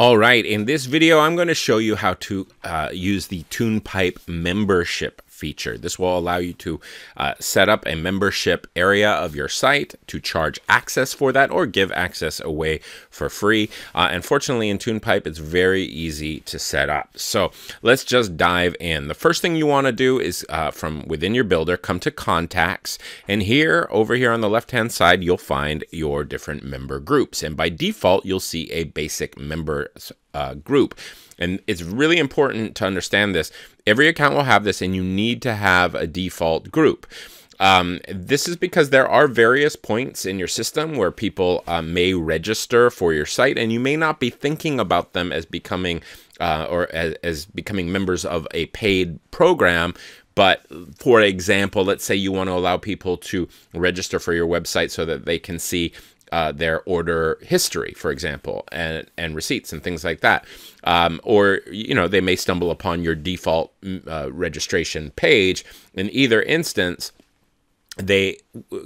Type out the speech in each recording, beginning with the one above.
All right, in this video, I'm going to show you how to uh, use the TunePipe membership feature. This will allow you to uh, set up a membership area of your site to charge access for that or give access away for free. Uh, fortunately, in TunePipe, it's very easy to set up. So let's just dive in. The first thing you want to do is uh, from within your builder, come to contacts. And here, over here on the left-hand side, you'll find your different member groups. And by default, you'll see a basic member uh, group. And it's really important to understand this. Every account will have this, and you need to have a default group. Um, this is because there are various points in your system where people uh, may register for your site, and you may not be thinking about them as becoming uh, or as, as becoming members of a paid program. But for example, let's say you want to allow people to register for your website so that they can see uh, their order history, for example, and and receipts and things like that. Um, or you know they may stumble upon your default mm, uh, registration page. In either instance, they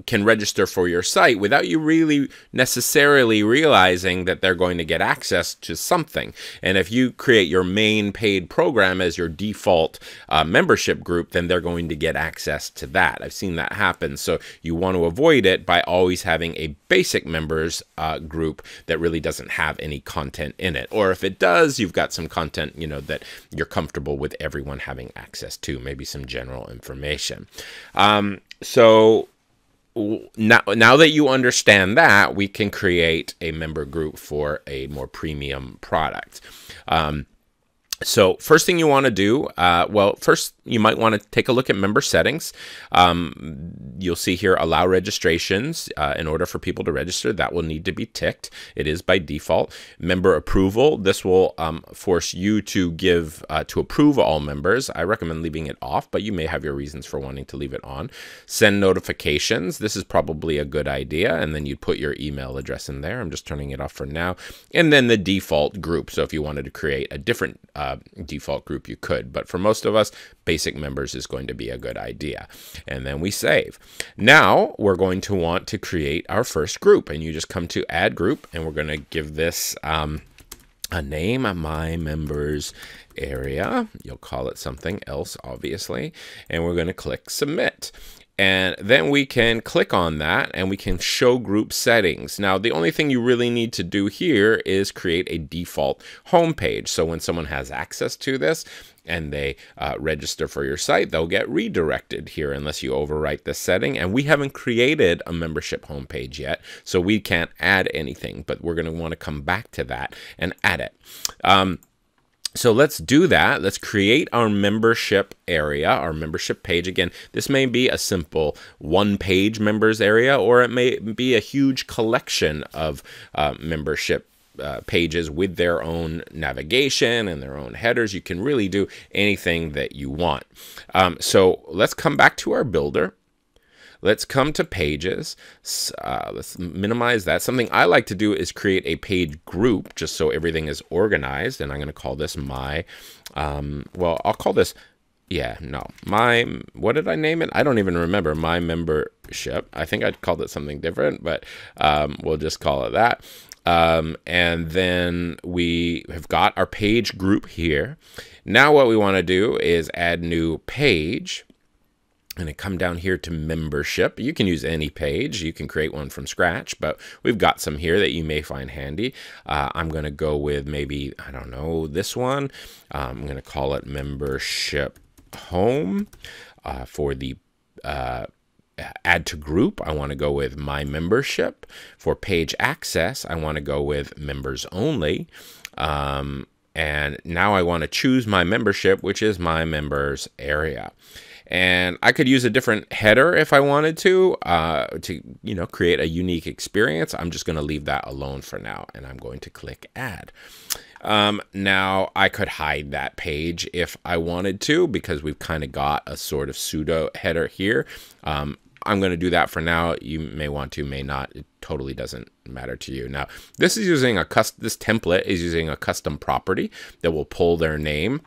can register for your site without you really necessarily realizing that they're going to get access to something. And if you create your main paid program as your default uh, membership group, then they're going to get access to that. I've seen that happen. So you want to avoid it by always having a basic members uh, group that really doesn't have any content in it. Or if it does, you've got some content, you know, that you're comfortable with everyone having access to, maybe some general information. Um, so now, now that you understand that, we can create a member group for a more premium product. Um, so first thing you want to do, uh, well, first you might want to take a look at member settings. Um, you'll see here allow registrations. Uh, in order for people to register, that will need to be ticked. It is by default. Member approval. This will um, force you to give uh, to approve all members. I recommend leaving it off, but you may have your reasons for wanting to leave it on. Send notifications. This is probably a good idea, and then you put your email address in there. I'm just turning it off for now. And then the default group. So if you wanted to create a different uh, default group, you could. But for most of us, basic members is going to be a good idea. And then we save. Now we're going to want to create our first group. And you just come to add group and we're going to give this um, a name, my members area. You'll call it something else, obviously. And we're going to click submit. And then we can click on that and we can show group settings. Now, the only thing you really need to do here is create a default homepage. So when someone has access to this and they uh, register for your site, they'll get redirected here unless you overwrite this setting. And we haven't created a membership homepage yet, so we can't add anything, but we're going to want to come back to that and add it. Um, so let's do that. Let's create our membership area, our membership page. Again, this may be a simple one page members area, or it may be a huge collection of uh, membership uh, pages with their own navigation and their own headers. You can really do anything that you want. Um, so let's come back to our builder Let's come to pages. Uh, let's minimize that. Something I like to do is create a page group just so everything is organized. And I'm going to call this my, um, well, I'll call this, yeah, no, my, what did I name it? I don't even remember. My membership. I think I called it something different, but um, we'll just call it that. Um, and then we have got our page group here. Now what we want to do is add new page and I come down here to membership. You can use any page. You can create one from scratch, but we've got some here that you may find handy. Uh, I'm going to go with maybe, I don't know, this one. Um, I'm going to call it membership home uh, for the uh, add to group. I want to go with my membership. For page access, I want to go with members only. Um, and now I want to choose my membership, which is my members area and I could use a different header if I wanted to uh, to you know create a unique experience. I'm just going to leave that alone for now, and I'm going to click add. Um, now I could hide that page if I wanted to because we've kind of got a sort of pseudo header here. Um, I'm going to do that for now. You may want to, may not. It totally doesn't matter to you. Now, this is using a custom, this template is using a custom property that will pull their name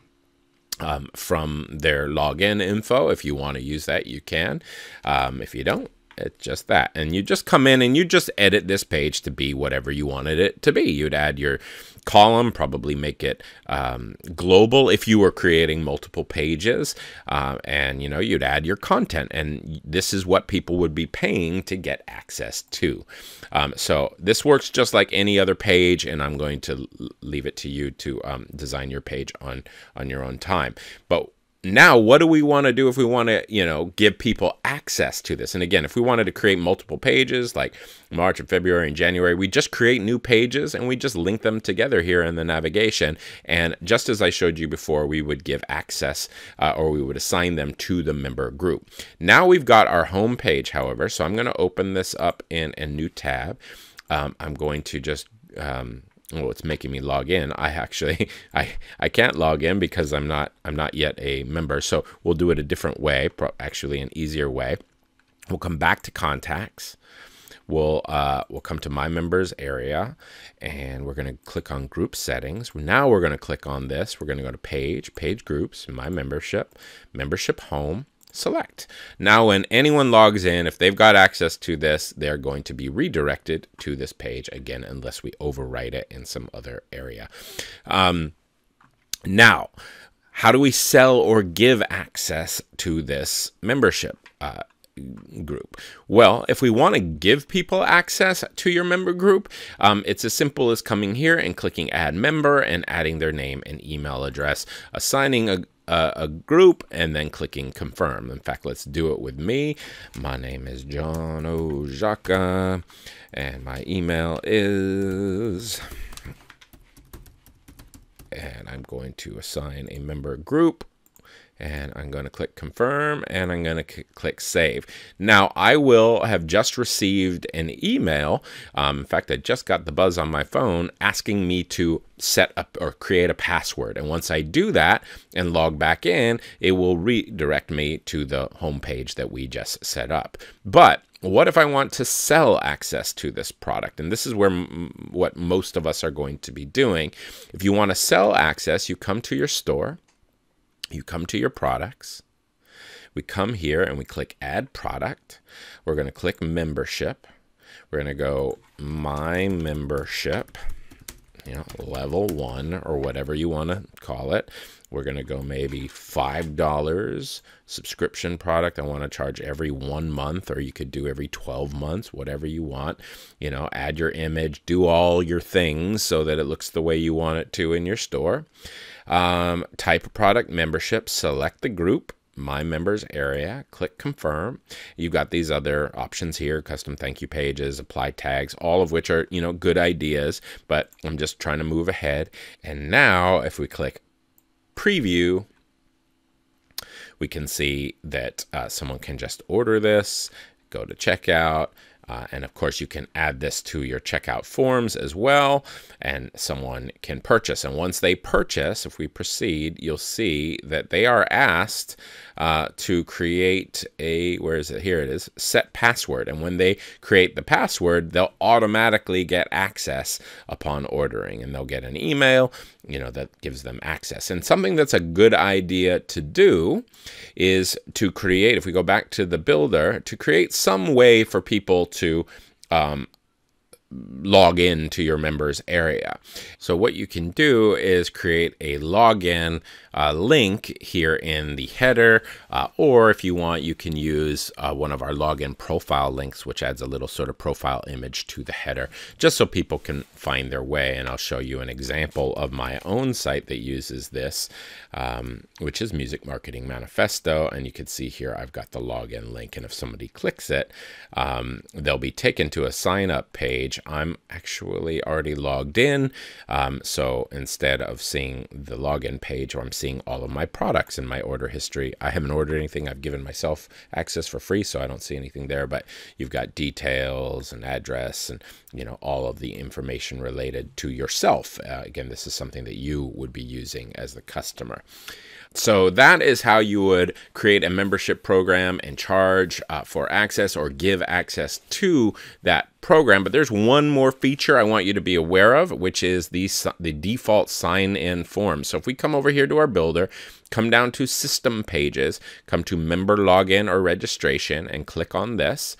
um, from their login info. If you want to use that, you can. Um, if you don't, it's just that. And you just come in and you just edit this page to be whatever you wanted it to be. You'd add your column, probably make it um, global if you were creating multiple pages. Uh, and, you know, you'd add your content. And this is what people would be paying to get access to. Um, so this works just like any other page. And I'm going to leave it to you to um, design your page on, on your own time. But now what do we want to do if we want to you know give people access to this? And again if we wanted to create multiple pages like march and february and january we just create new pages and we just link them together here in the navigation. And just as i showed you before we would give access uh, or we would assign them to the member group. Now we've got our home page however so i'm going to open this up in a new tab. Um, i'm going to just um, well it's making me log in. I actually i i can't log in because i'm not i'm not yet a member. So we'll do it a different way actually an easier way. We'll come back to contacts. We'll uh, we'll come to my members area and we're going to click on group settings. Now we're going to click on this. We're going to go to page page groups my membership membership home select. Now, when anyone logs in, if they've got access to this, they're going to be redirected to this page again, unless we overwrite it in some other area. Um, now, how do we sell or give access to this membership? Uh, group? Well, if we want to give people access to your member group, um, it's as simple as coming here and clicking add member and adding their name and email address, assigning a, a, group and then clicking confirm. In fact, let's do it with me. My name is John Oszajca and my email is and I'm going to assign a member group and I'm going to click confirm and I'm going to click save. Now I will have just received an email. Um, in fact, I just got the buzz on my phone asking me to set up or create a password. And once I do that and log back in, it will redirect me to the home page that we just set up. But what if I want to sell access to this product? And this is where what most of us are going to be doing. If you want to sell access, you come to your store you come to your products. We come here and we click add product. We're going to click membership. We're going to go my membership, you know, level one or whatever you want to call it. We're going to go maybe $5 subscription product. I want to charge every one month, or you could do every 12 months, whatever you want. You know, add your image, do all your things so that it looks the way you want it to in your store. Um, type of product membership, select the group, my members area, click confirm. You've got these other options here, custom thank you pages, apply tags, all of which are, you know, good ideas, but I'm just trying to move ahead. And now if we click preview, we can see that uh, someone can just order this, go to checkout, uh, and of course, you can add this to your checkout forms as well, and someone can purchase. And once they purchase, if we proceed, you'll see that they are asked uh, to create a, where is it? Here it is, set password. And when they create the password, they'll automatically get access upon ordering and they'll get an email, you know, that gives them access. And something that's a good idea to do is to create, if we go back to the builder, to create some way for people to um, log in to your members area. So what you can do is create a login uh, link here in the header, uh, or if you want, you can use uh, one of our login profile links, which adds a little sort of profile image to the header, just so people can find their way. And I'll show you an example of my own site that uses this, um, which is Music Marketing Manifesto. And you can see here, I've got the login link. And if somebody clicks it, um, they'll be taken to a sign up page. I'm actually already logged in. Um, so instead of seeing the login page, or I'm seeing seeing all of my products in my order history. I haven't ordered anything. I've given myself access for free, so I don't see anything there, but you've got details and address and, you know, all of the information related to yourself. Uh, again, this is something that you would be using as the customer. So that is how you would create a membership program and charge uh, for access or give access to that program. But there's one more feature I want you to be aware of, which is the, the default sign-in form. So if we come over here to our builder, come down to system pages, come to member login or registration and click on this.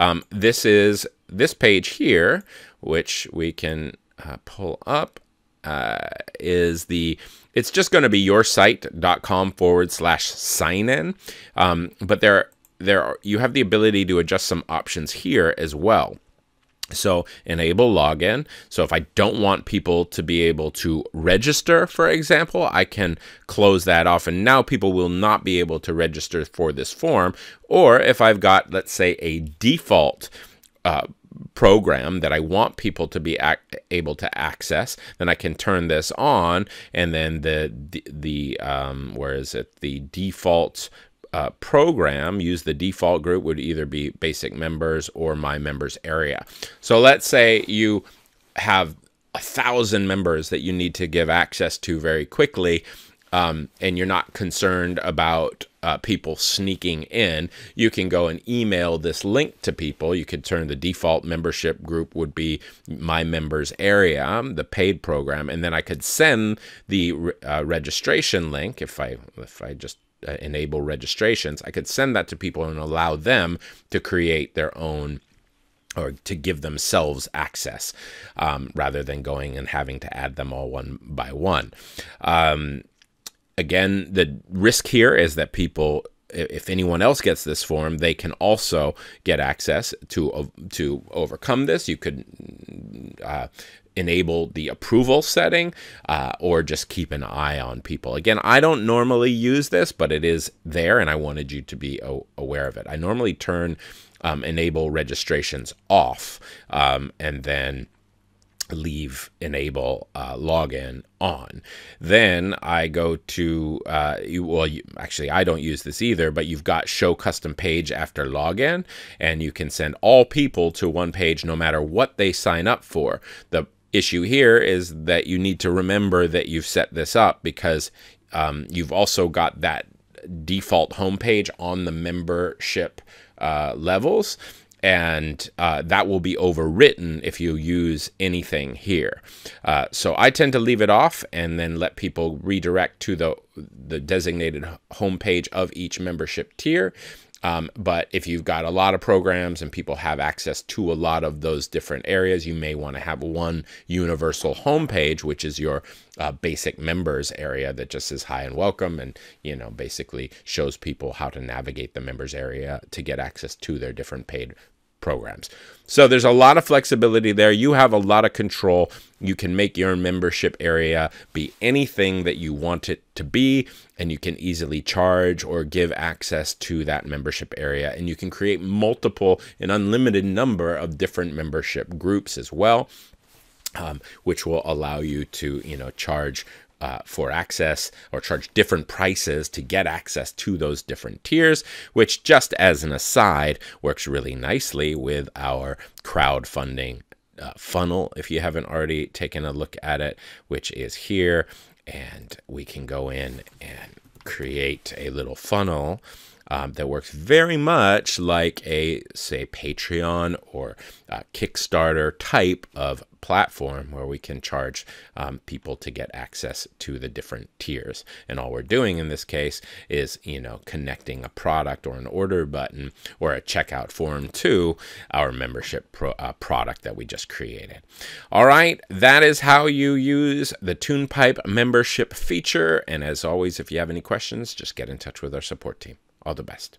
um, this is this page here, which we can uh, pull up, uh, is the it's just going to be yoursite.com forward slash sign in. Um, but there, there are, you have the ability to adjust some options here as well. So enable login. So if I don't want people to be able to register, for example, I can close that off and now people will not be able to register for this form. Or if I've got, let's say, a default uh, program that I want people to be able to access, then I can turn this on, and then the the, the um, where is it? The default uh, program, use the default group would either be basic members or my members area. So let's say you have a thousand members that you need to give access to very quickly, um, and you're not concerned about uh, people sneaking in, you can go and email this link to people. You could turn the default membership group would be my members area, the paid program, and then I could send the uh, registration link if I if I just uh, enable registrations. I could send that to people and allow them to create their own or to give themselves access um, rather than going and having to add them all one by one. Um, Again, the risk here is that people if anyone else gets this form, they can also get access to uh, to overcome this. You could uh, enable the approval setting uh, or just keep an eye on people. Again, I don't normally use this, but it is there, and I wanted you to be aware of it. I normally turn um, enable registrations off, um, and then leave enable uh, login on. Then I go to, uh, you, well, you, actually, I don't use this either, but you've got show custom page after login, and you can send all people to one page no matter what they sign up for. The issue here is that you need to remember that you've set this up because um, you've also got that default homepage on the membership uh, levels and uh, that will be overwritten if you use anything here. Uh, so I tend to leave it off and then let people redirect to the, the designated homepage of each membership tier. Um, but if you've got a lot of programs and people have access to a lot of those different areas, you may want to have one universal homepage, which is your uh, basic members area that just says hi and welcome and, you know, basically shows people how to navigate the members area to get access to their different paid programs. So there's a lot of flexibility there. You have a lot of control. You can make your membership area be anything that you want it to be, and you can easily charge or give access to that membership area. And you can create multiple, an unlimited number of different membership groups as well. Um, which will allow you to, you know, charge uh, for access or charge different prices to get access to those different tiers, which, just as an aside, works really nicely with our crowdfunding uh, funnel. If you haven't already taken a look at it, which is here, and we can go in and create a little funnel um, that works very much like a, say, Patreon or Kickstarter type of platform where we can charge um, people to get access to the different tiers. And all we're doing in this case is, you know, connecting a product or an order button or a checkout form to our membership pro uh, product that we just created. All right, that is how you use the TunePipe membership feature. And as always, if you have any questions, just get in touch with our support team. All the best.